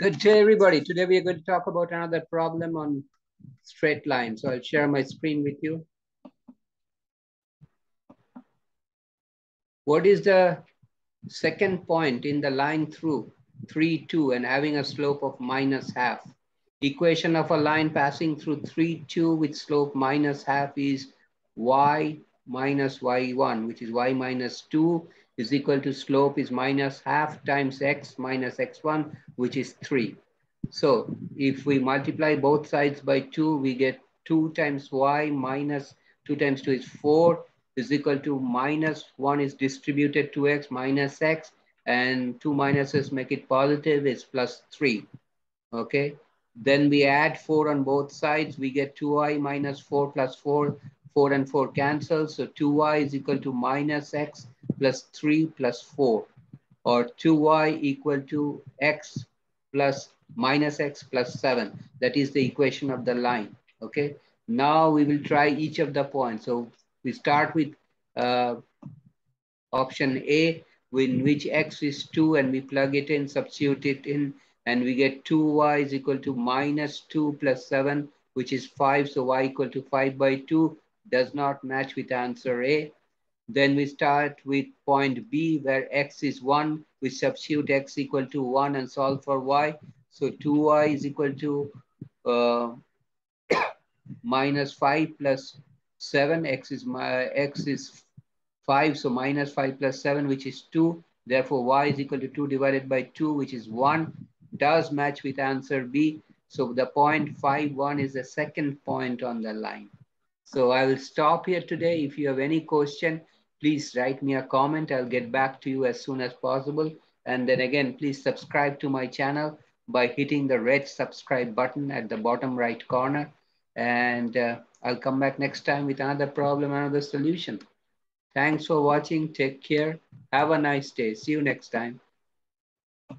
Good day, everybody. Today we are going to talk about another problem on straight line. So I'll share my screen with you. What is the second point in the line through 3, 2 and having a slope of minus half? Equation of a line passing through 3, 2 with slope minus half is y minus y1, which is y minus 2 is equal to slope is minus half times x minus x1, which is 3. So if we multiply both sides by 2, we get 2 times y minus 2 times 2 is 4 is equal to minus 1 is distributed to x minus x and 2 minuses make it positive is plus 3. Okay. Then we add 4 on both sides. We get 2y minus 4 plus 4 4 and 4 cancel. So 2y is equal to minus x plus 3 plus 4 or 2y equal to x plus minus x plus 7. That is the equation of the line. Okay. Now we will try each of the points. So we start with uh, option A in which x is 2 and we plug it in, substitute it in and we get 2y is equal to minus 2 plus 7 which is 5. So y equal to 5 by 2 does not match with answer A. Then we start with point B where x is 1. We substitute x equal to 1 and solve for y. So 2y is equal to uh, minus 5 plus 7. X is, my, x is 5. So minus 5 plus 7 which is 2. Therefore y is equal to 2 divided by 2 which is 1. Does match with answer B. So the point 5, 1 is the second point on the line. So I will stop here today. If you have any question, please write me a comment. I'll get back to you as soon as possible. And then again, please subscribe to my channel by hitting the red subscribe button at the bottom right corner. And uh, I'll come back next time with another problem, another solution. Thanks for watching. Take care. Have a nice day. See you next time.